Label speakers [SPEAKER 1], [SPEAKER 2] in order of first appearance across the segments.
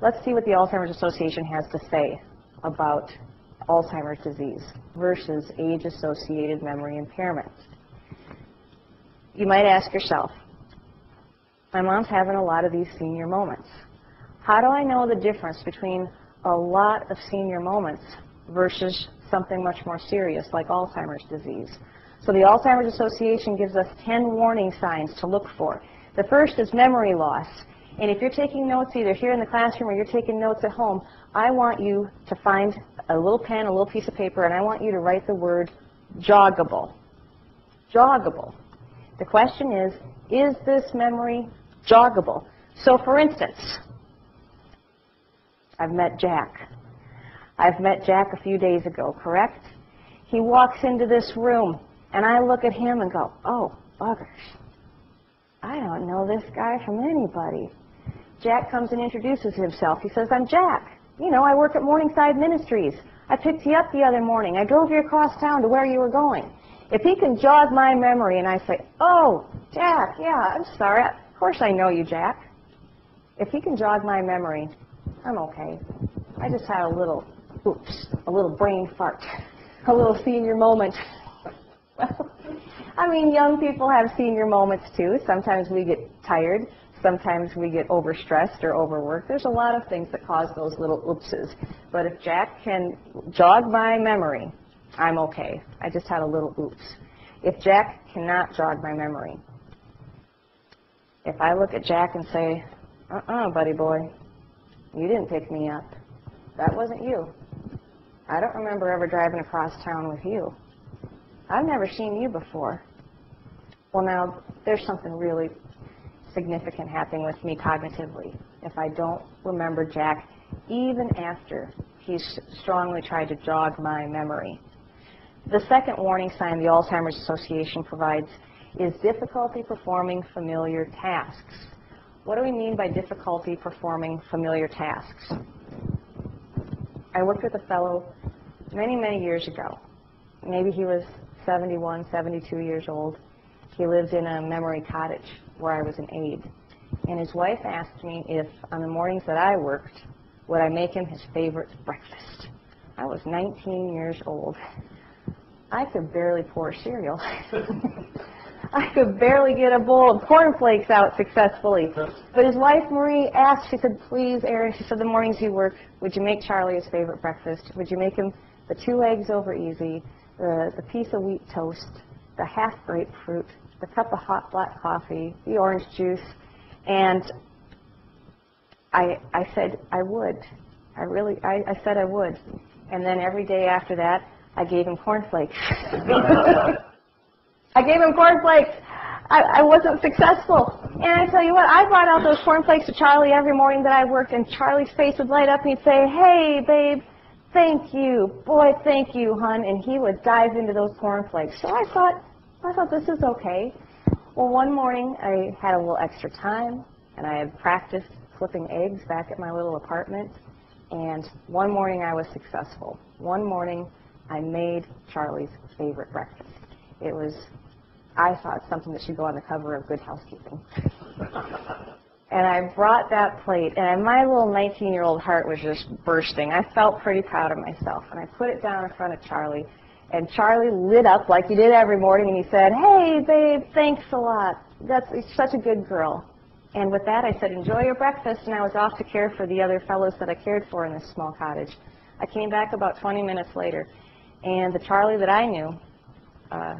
[SPEAKER 1] Let's see what the Alzheimer's Association has to say about Alzheimer's disease versus age-associated memory impairment. You might ask yourself, my mom's having a lot of these senior moments. How do I know the difference between a lot of senior moments versus something much more serious like Alzheimer's disease? So the Alzheimer's Association gives us 10 warning signs to look for. The first is memory loss. And if you're taking notes either here in the classroom or you're taking notes at home, I want you to find a little pen, a little piece of paper, and I want you to write the word joggable. Joggable. The question is, is this memory joggable? So for instance, I've met Jack. I've met Jack a few days ago, correct? He walks into this room, and I look at him and go, oh, buggers. I don't know this guy from anybody. Jack comes and introduces himself. He says, I'm Jack. You know, I work at Morningside Ministries. I picked you up the other morning. I drove you across town to where you were going. If he can jog my memory and I say, oh, Jack, yeah, I'm sorry. Of course I know you, Jack. If he can jog my memory, I'm okay. I just had a little, oops, a little brain fart, a little senior moment. well, I mean, young people have senior moments too. Sometimes we get tired. Sometimes we get overstressed or overworked. There's a lot of things that cause those little oopses. But if Jack can jog my memory, I'm okay. I just had a little oops. If Jack cannot jog my memory, if I look at Jack and say, uh-uh, buddy boy, you didn't pick me up. That wasn't you. I don't remember ever driving across town with you. I've never seen you before. Well, now, there's something really significant happening with me cognitively if I don't remember Jack even after he's strongly tried to jog my memory. The second warning sign the Alzheimer's Association provides is difficulty performing familiar tasks. What do we mean by difficulty performing familiar tasks? I worked with a fellow many, many years ago. Maybe he was 71, 72 years old. He lived in a memory cottage where I was an aide. And his wife asked me if, on the mornings that I worked, would I make him his favorite breakfast. I was 19 years old. I could barely pour cereal. I could barely get a bowl of cornflakes out successfully. But his wife, Marie, asked, she said, please, Erin, she said, the mornings you work, would you make Charlie his favorite breakfast? Would you make him the two eggs over easy, the, the piece of wheat toast, the half grapefruit, the cup of hot black coffee, the orange juice? And I, I said I would. I really, I, I said I would. And then every day after that, I gave him cornflakes. I gave him cornflakes. I, I wasn't successful. And I tell you what, I brought out those cornflakes to Charlie every morning that I worked, and Charlie's face would light up, and he'd say, hey, babe, thank you. Boy, thank you, hon. And he would dive into those cornflakes. So I thought, I thought this is okay. Well, one morning I had a little extra time, and I had practiced flipping eggs back at my little apartment. And one morning I was successful. One morning I made Charlie's favorite breakfast. It was, I thought, something that should go on the cover of Good Housekeeping. and I brought that plate, and my little 19-year-old heart was just bursting. I felt pretty proud of myself, and I put it down in front of Charlie. And Charlie lit up like he did every morning, and he said, hey, babe, thanks a lot. That's such a good girl. And with that, I said, enjoy your breakfast, and I was off to care for the other fellows that I cared for in this small cottage. I came back about 20 minutes later, and the Charlie that I knew, uh,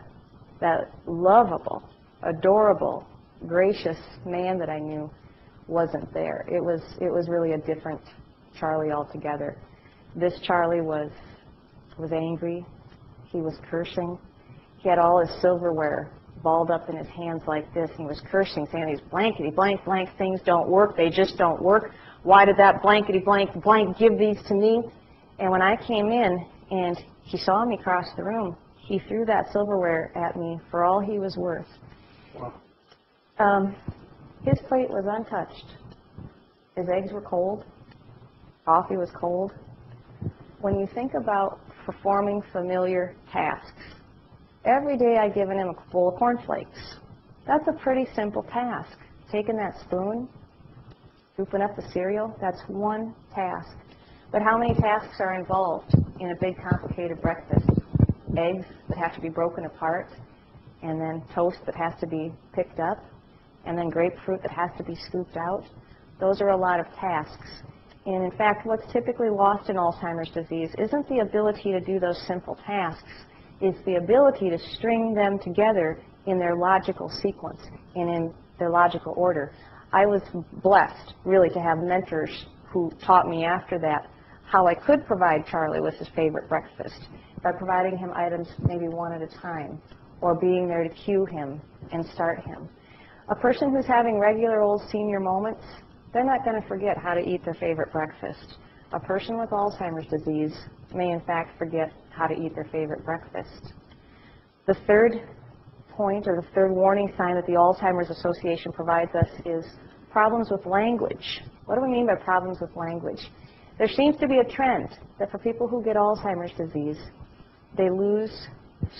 [SPEAKER 1] that lovable, adorable, gracious man that I knew, wasn't there. It was, it was really a different Charlie altogether. This Charlie was, was angry. He was cursing. He had all his silverware balled up in his hands like this, and he was cursing, saying these blankety blank blank things don't work. They just don't work. Why did that blankety blank blank give these to me? And when I came in and he saw me cross the room, he threw that silverware at me for all he was worth. Wow. Um, his plate was untouched. His eggs were cold. Coffee was cold. When you think about performing familiar tasks, every day I'd given him a bowl of cornflakes. That's a pretty simple task. Taking that spoon, Scooping up the cereal, that's one task. But how many tasks are involved in a big complicated breakfast? Eggs that have to be broken apart, and then toast that has to be picked up, and then grapefruit that has to be scooped out. Those are a lot of tasks. And in fact, what's typically lost in Alzheimer's disease isn't the ability to do those simple tasks, it's the ability to string them together in their logical sequence and in their logical order. I was blessed, really, to have mentors who taught me after that how I could provide Charlie with his favorite breakfast by providing him items maybe one at a time or being there to cue him and start him. A person who's having regular old senior moments, they're not going to forget how to eat their favorite breakfast. A person with Alzheimer's disease may in fact forget how to eat their favorite breakfast. The third point or the third warning sign that the Alzheimer's Association provides us is problems with language. What do we mean by problems with language? There seems to be a trend that for people who get Alzheimer's disease, they lose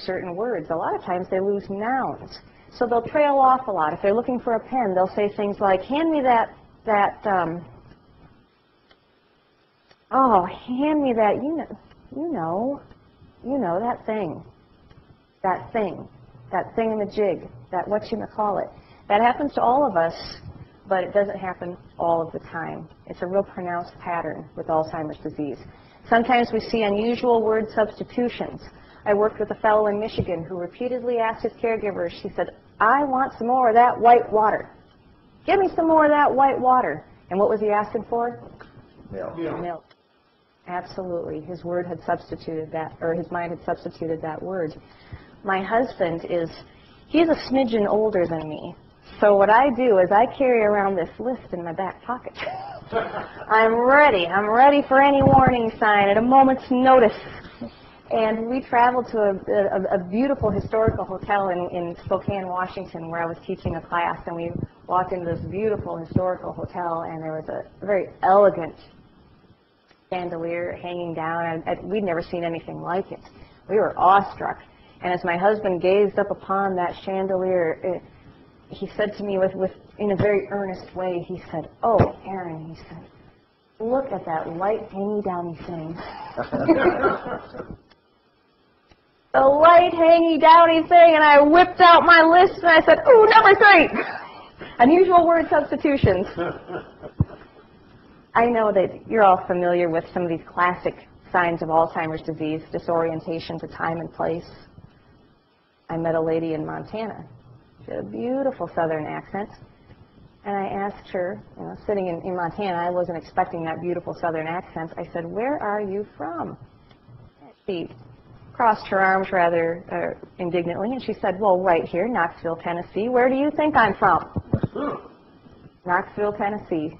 [SPEAKER 1] certain words. A lot of times they lose nouns. So they'll trail off a lot. If they're looking for a pen, they'll say things like, hand me that, that, um, oh, hand me that, you know, you know, you know, that thing, that thing, that thing in the jig, that what you call it. That happens to all of us, but it doesn't happen all of the time. It's a real pronounced pattern with Alzheimer's disease. Sometimes we see unusual word substitutions. I worked with a fellow in Michigan who repeatedly asked his caregivers, she said, I want some more of that white water. Give me some more of that white water. And what was he asking for?
[SPEAKER 2] Milk.
[SPEAKER 1] Milk. Absolutely. His word had substituted that, or his mind had substituted that word. My husband is, he's a smidgen older than me. So what I do is I carry around this list in my back pocket. I'm ready. I'm ready for any warning sign at a moment's notice. And we traveled to a, a, a beautiful historical hotel in, in Spokane, Washington, where I was teaching a class. And we walked into this beautiful historical hotel, and there was a very elegant chandelier hanging down. And, we'd never seen anything like it. We were awestruck. And as my husband gazed up upon that chandelier, it, he said to me with, with, in a very earnest way, he said, oh, Erin, he said, look at that light hanging down thing. the light hanging downy thing, and I whipped out my list and I said, ooh, number three! Unusual word substitutions. I know that you're all familiar with some of these classic signs of Alzheimer's disease, disorientation to time and place. I met a lady in Montana. She had a beautiful southern accent. And I asked her, you know, sitting in, in Montana, I wasn't expecting that beautiful southern accent. I said, where are you from? She crossed her arms rather uh, indignantly, and she said, well, right here, Knoxville, Tennessee. Where do you think I'm from? Knoxville, Tennessee.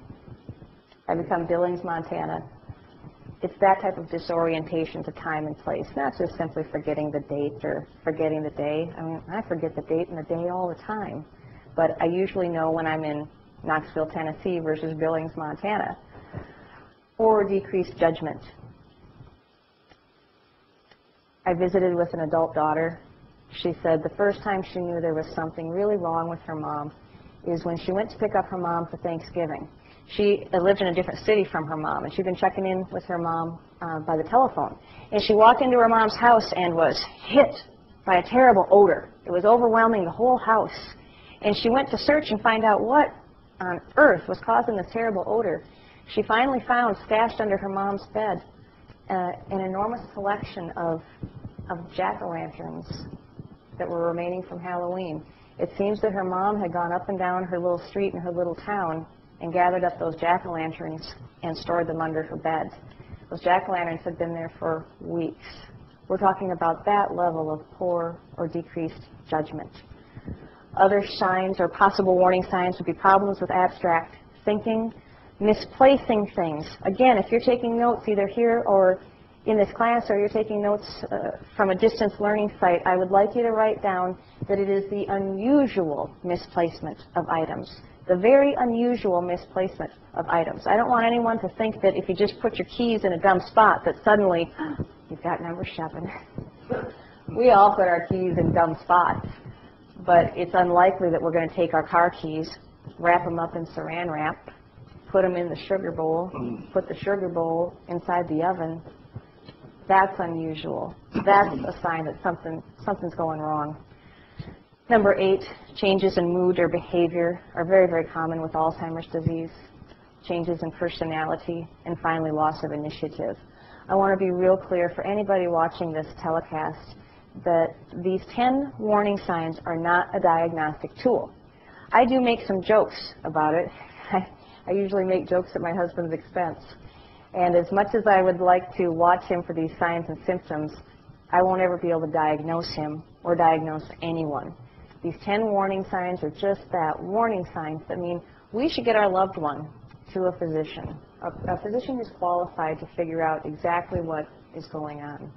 [SPEAKER 1] I become Billings, Montana. It's that type of disorientation to time and place, not just simply forgetting the date or forgetting the day. I mean, I forget the date and the day all the time, but I usually know when I'm in Knoxville, Tennessee versus Billings, Montana. Or decreased judgment. I visited with an adult daughter. She said the first time she knew there was something really wrong with her mom is when she went to pick up her mom for Thanksgiving. She lived in a different city from her mom, and she'd been checking in with her mom uh, by the telephone. And she walked into her mom's house and was hit by a terrible odor. It was overwhelming the whole house. And she went to search and find out what on earth was causing this terrible odor. She finally found, stashed under her mom's bed, uh, an enormous collection of, of jack-o'-lanterns that were remaining from Halloween. It seems that her mom had gone up and down her little street in her little town and gathered up those jack-o'-lanterns and stored them under her bed. Those jack-o'-lanterns had been there for weeks. We're talking about that level of poor or decreased judgment. Other signs or possible warning signs would be problems with abstract thinking, misplacing things. Again, if you're taking notes either here or in this class or you're taking notes uh, from a distance learning site, I would like you to write down that it is the unusual misplacement of items. The very unusual misplacement of items. I don't want anyone to think that if you just put your keys in a dumb spot that suddenly you've got number seven. we all put our keys in dumb spots, but it's unlikely that we're going to take our car keys, wrap them up in saran wrap, put them in the sugar bowl, put the sugar bowl inside the oven, that's unusual. That's a sign that something, something's going wrong. Number eight, changes in mood or behavior are very, very common with Alzheimer's disease. Changes in personality, and finally, loss of initiative. I want to be real clear for anybody watching this telecast that these 10 warning signs are not a diagnostic tool. I do make some jokes about it. I usually make jokes at my husband's expense. And as much as I would like to watch him for these signs and symptoms, I won't ever be able to diagnose him or diagnose anyone. These 10 warning signs are just that, warning signs that mean we should get our loved one to a physician, a, a physician who's qualified to figure out exactly what is going on.